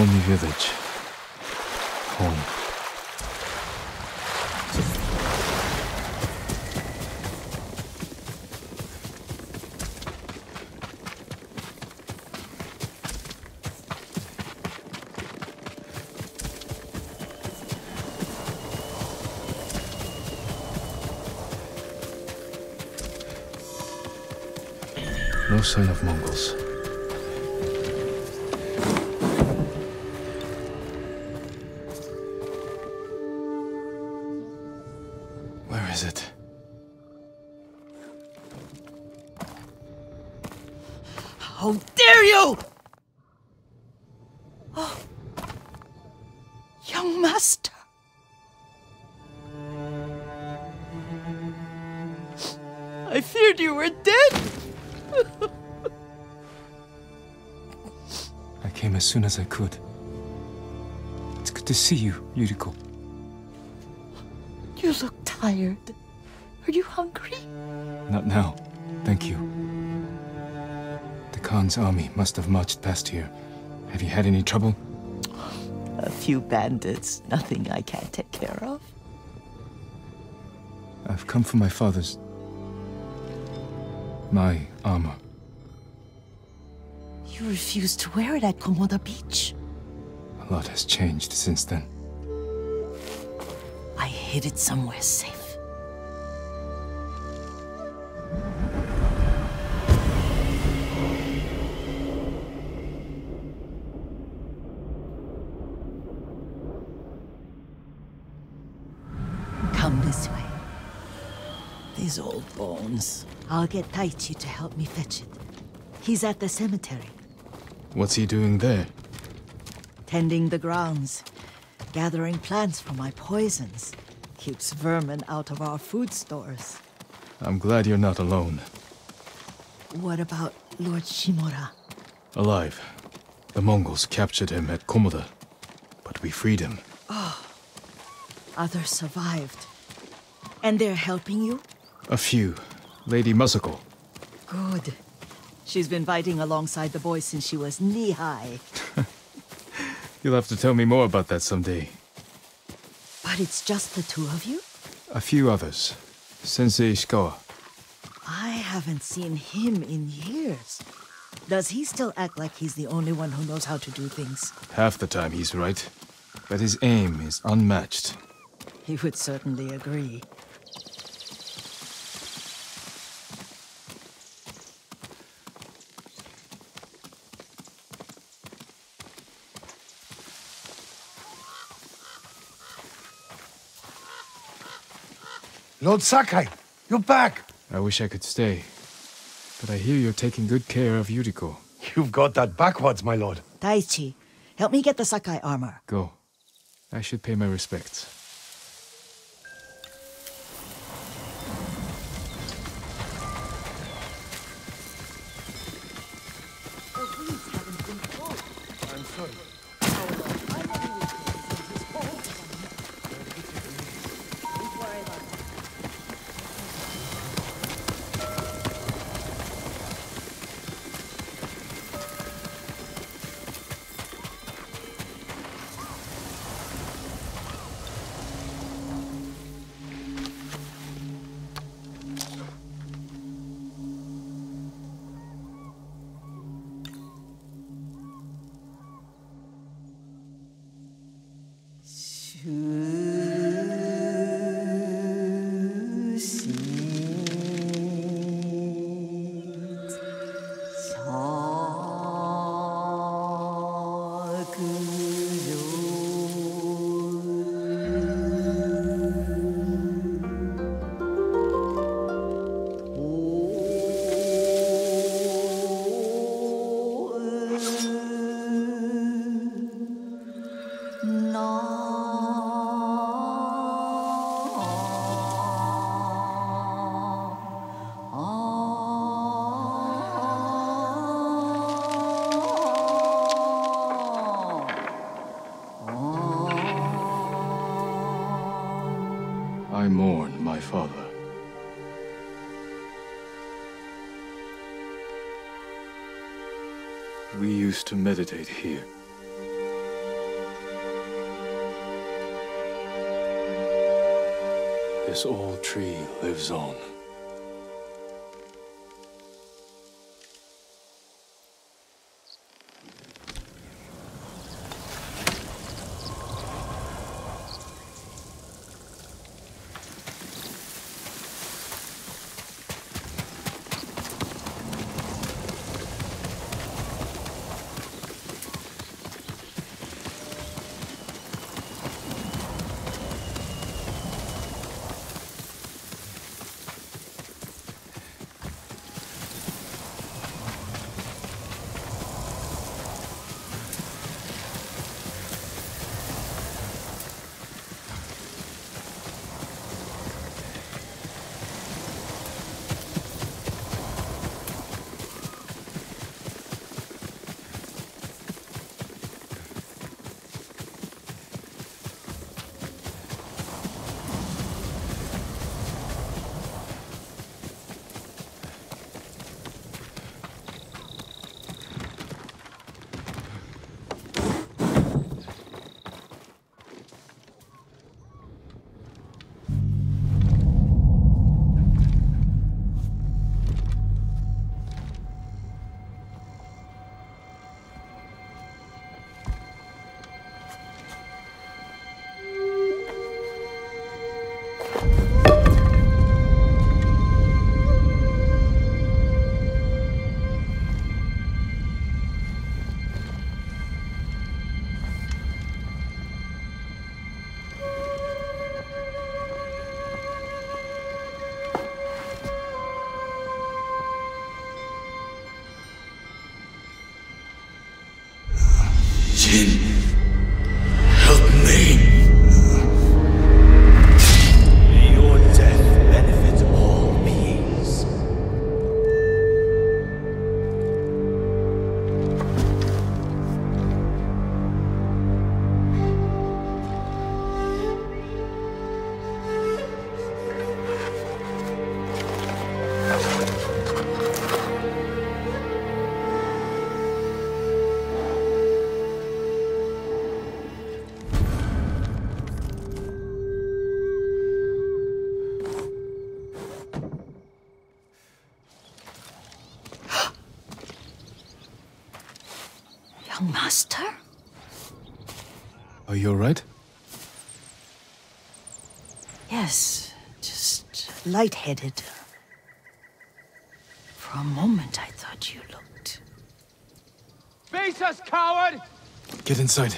Omi village. Home. No sign of Mongols. Where is it? How dare you! Oh. Young master. I feared you were dead. As soon as I could. It's good to see you, Yuriko. You look tired. Are you hungry? Not now. Thank you. The Khan's army must have marched past here. Have you had any trouble? A few bandits. Nothing I can't take care of. I've come for my father's. My armor. Refused to wear it at Komoda Beach. A lot has changed since then. I hid it somewhere safe. Come this way. These old bones. I'll get Taichi to help me fetch it. He's at the cemetery, What's he doing there? tending the grounds, gathering plants for my poisons. Keeps vermin out of our food stores. I'm glad you're not alone. What about Lord Shimura? Alive. The Mongols captured him at Komoda, but we freed him. Oh. Others survived. And they're helping you? A few. Lady Masako. Good. She's been fighting alongside the boys since she was knee high. You'll have to tell me more about that someday. But it's just the two of you? A few others. Sensei Ishikawa. I haven't seen him in years. Does he still act like he's the only one who knows how to do things? Half the time he's right. But his aim is unmatched. He would certainly agree. Lord Sakai, you're back. I wish I could stay. But I hear you're taking good care of Yuriko. You've got that backwards, my lord. Taichi, help me get the Sakai armor. Go. I should pay my respects. Meditate here. This old tree lives on. Jin, Yes, just lightheaded. For a moment, I thought you looked. Face us, coward! Get inside.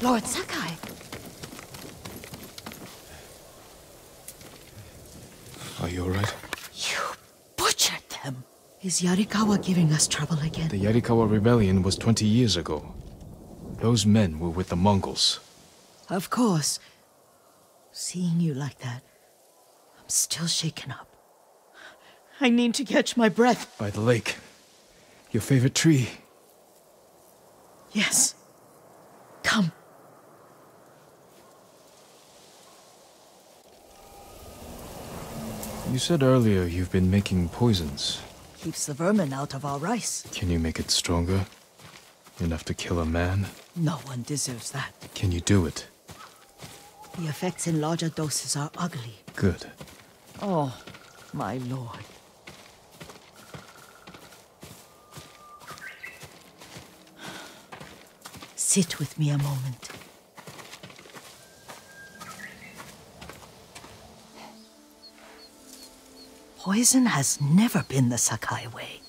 Lord Sakai! Are you alright? You butchered them! Is Yarikawa giving us trouble again? The Yarikawa rebellion was 20 years ago. Those men were with the Mongols. Of course. Seeing you like that, I'm still shaken up. I need to catch my breath. By the lake. Your favorite tree. Yes. Come. You said earlier you've been making poisons. Keeps the vermin out of our rice. Can you make it stronger? Enough to kill a man? No one deserves that. Can you do it? The effects in larger doses are ugly. Good. Oh, my lord. Sit with me a moment. Poison has never been the Sakai way.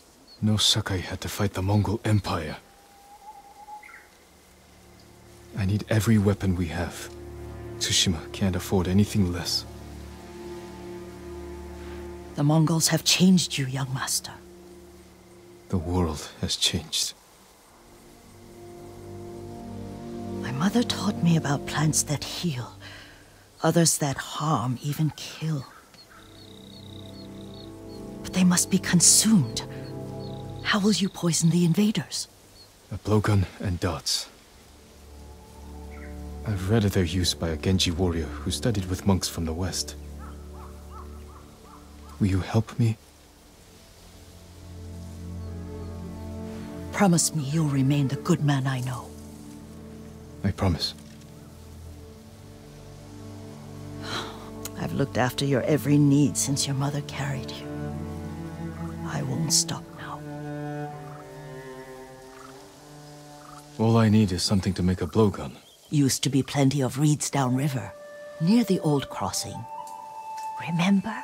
No Sakai had to fight the Mongol Empire. I need every weapon we have. Tsushima can't afford anything less. The Mongols have changed you, young master. The world has changed. Mother taught me about plants that heal, others that harm, even kill. But they must be consumed. How will you poison the invaders? A blowgun and darts. I've read of their use by a Genji warrior who studied with monks from the west. Will you help me? Promise me you'll remain the good man I know. I promise. I've looked after your every need since your mother carried you. I won't stop now. All I need is something to make a blowgun. Used to be plenty of reeds downriver, near the old crossing. Remember?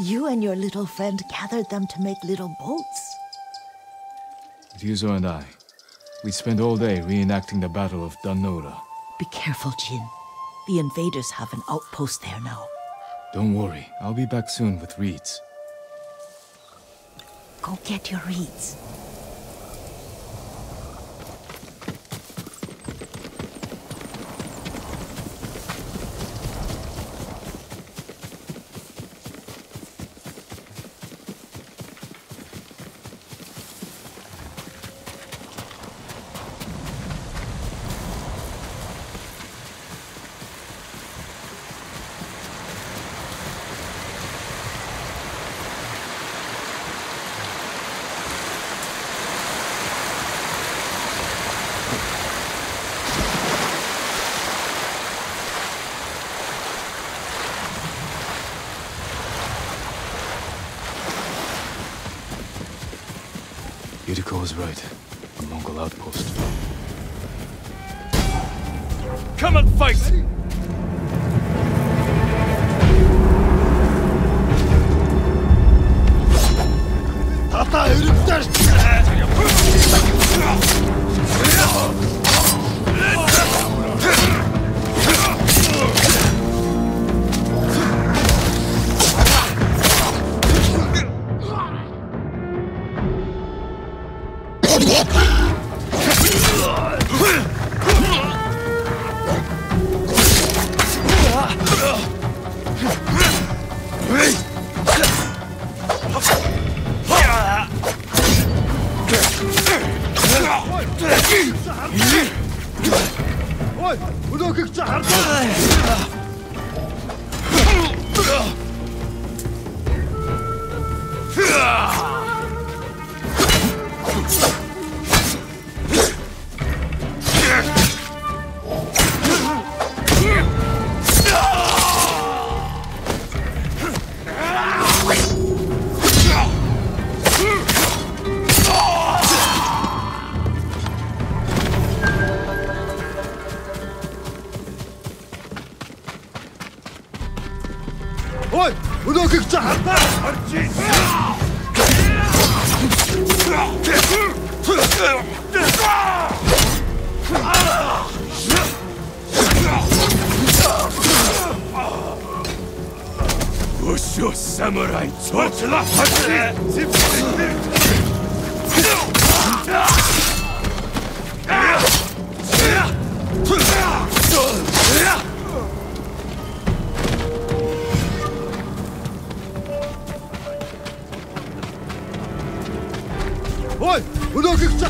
You and your little friend gathered them to make little boats. Ryuzo and I, we spent all day reenacting the Battle of Dan-no-ura. Be careful, Jin. The invaders have an outpost there now. Don't worry, I'll be back soon with reeds. Go get your reeds. Yuriko was right. A Mongol outpost. Come and fight! Ой, 侍そちら走れおいうどくくちゃ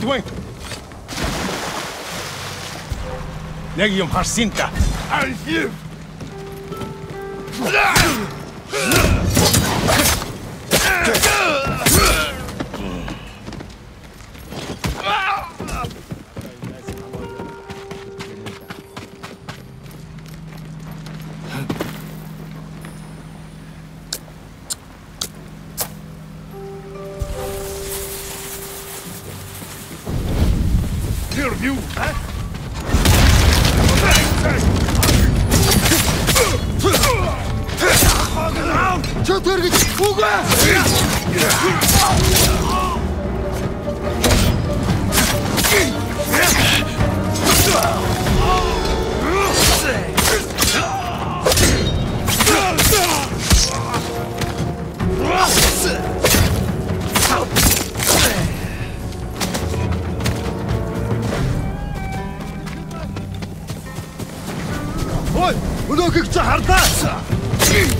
Muito bem. Negium Harsinta. Alfiv! Ah! Бодгоор гэж үгүй. Ой, өнөөхөг чи харлаа.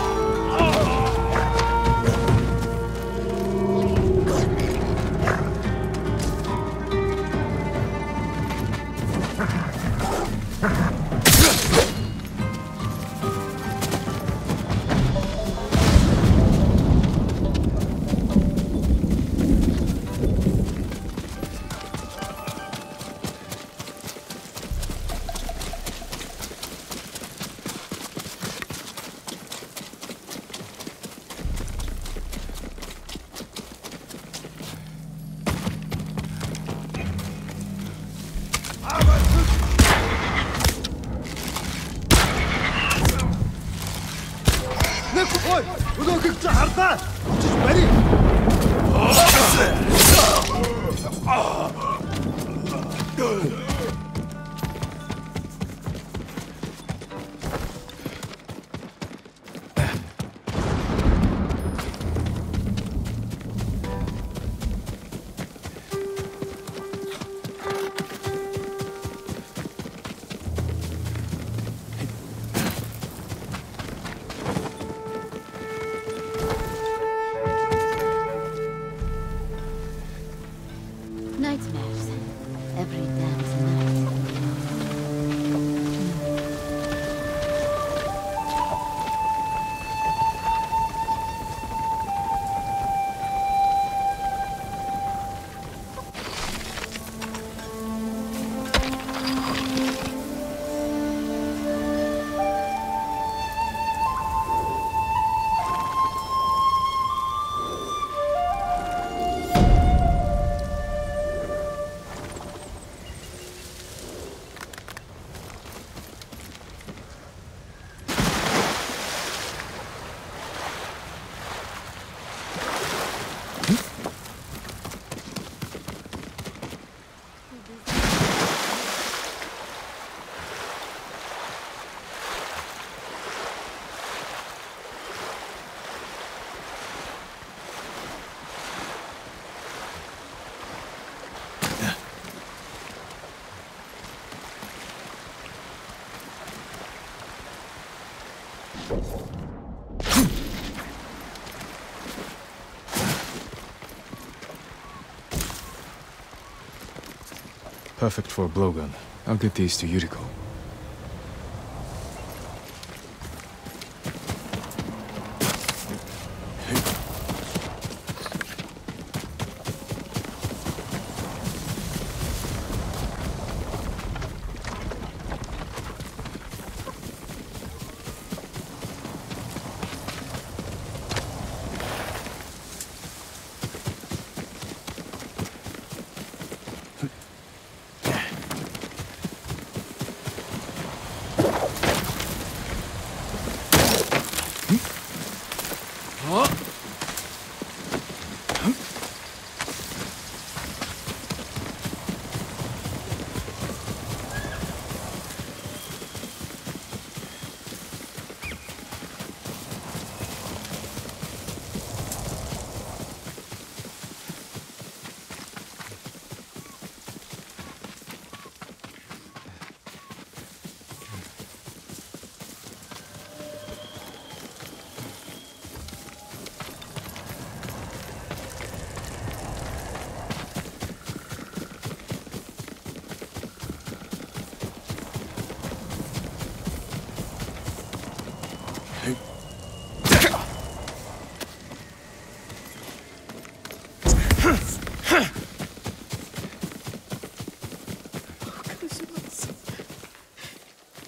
Perfect for a blowgun. I'll get these to Yuriko.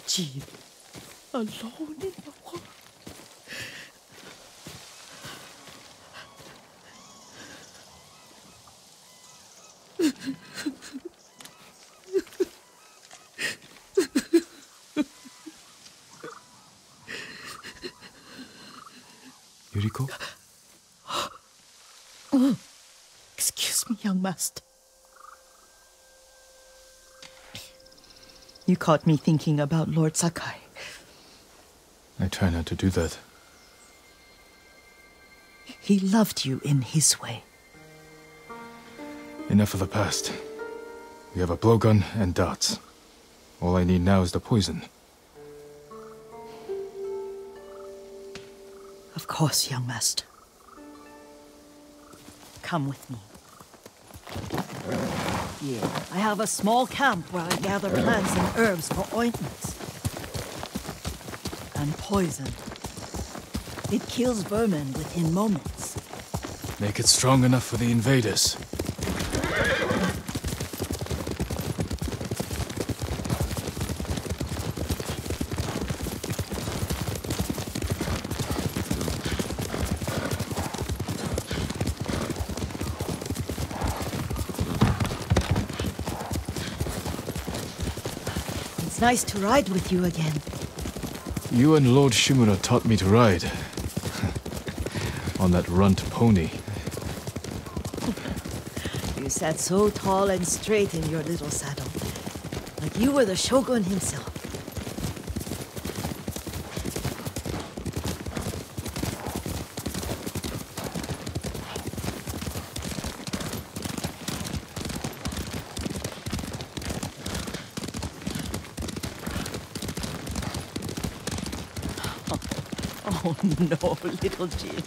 Jin, alone in the world. Yuriko? Excuse me, young master. You caught me thinking about Lord Sakai. I try not to do that. He loved you in his way. Enough of the past. We have a blowgun and darts. All I need now is the poison. Of course, young master. Come with me. I have a small camp where I gather plants and herbs for ointments. And poison. It kills vermin within moments. Make it strong enough for the invaders. Nice to ride with you again. You and Lord Shimura taught me to ride. On that runt pony. You sat so tall and straight in your little saddle. Like you were the shogun himself. Oh no, little Jin.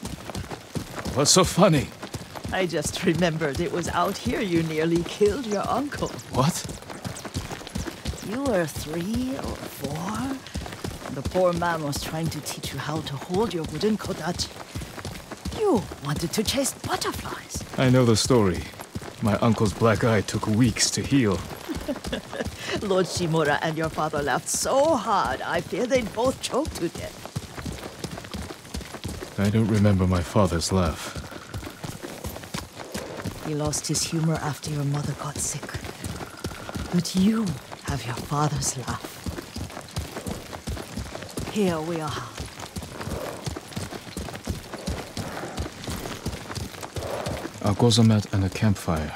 What's so funny? I just remembered it was out here you nearly killed your uncle. What? You were three or four. The poor man was trying to teach you how to hold your wooden kodachi. You wanted to chase butterflies. I know the story. My uncle's black eye took weeks to heal. Lord Shimura and your father laughed so hard, I fear they'd both choke to death. I don't remember my father's laugh. He lost his humor after your mother got sick. But you have your father's laugh. Here we are. A goza mat and a campfire.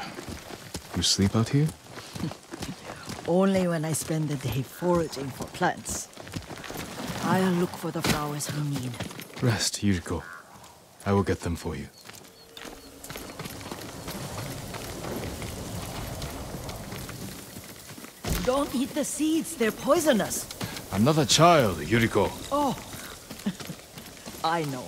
You sleep out here? Only when I spend the day foraging for plants. I'll look for the flowers we need. Rest, Yuriko. I will get them for you. Don't eat the seeds, they're poisonous. Another child, Yuriko. Oh, I know.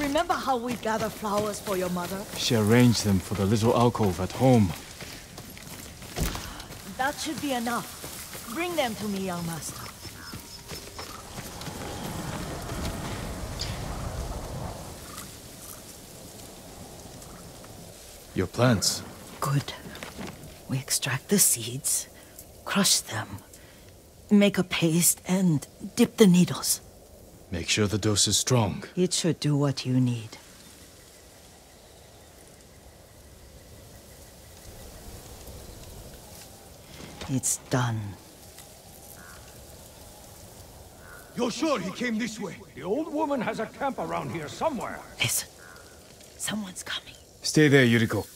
Remember how we gather flowers for your mother? She arranged them for the little alcove at home. That should be enough. Bring them to me, young master. Your plants. Good. We extract the seeds, crush them, make a paste, and dip the needles. Make sure the dose is strong. It should do what you need. It's done. You're sure he came this way? The old woman has a camp around here somewhere. Listen. Someone's coming. Stay there, Yuriko.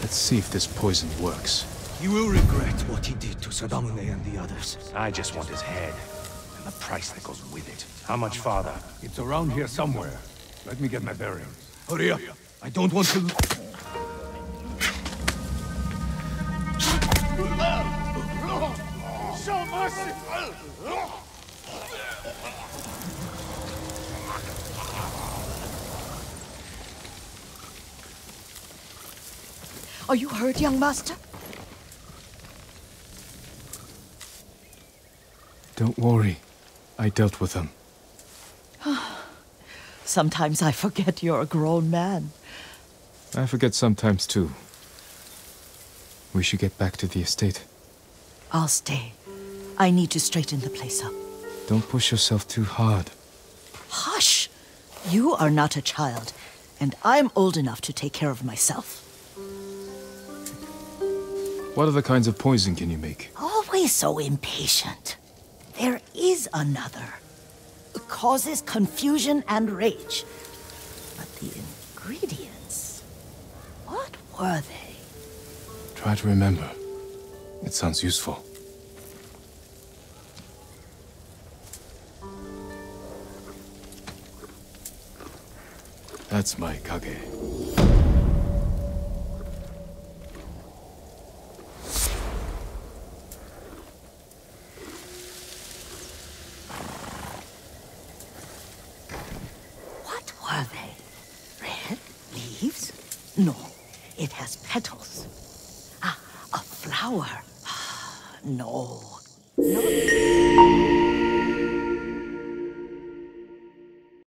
Let's see if this poison works. He will regret what he did to Sadamune and the others. I just want his head. And the price that goes with it. How much farther? It's around here somewhere. Let me get my bearings. Hurry up. I don't want to... Show mercy! Are you hurt, young master? Don't worry. I dealt with them. Sometimes I forget you're a grown man. I forget sometimes too. We should get back to the estate. I'll stay. I need to straighten the place up. Don't push yourself too hard. Hush! You are not a child, and I'm old enough to take care of myself. What other kinds of poison can you make? Always so impatient. There is another. It causes confusion and rage. But the ingredients. What were they? Try to remember. It sounds useful. That's my kage.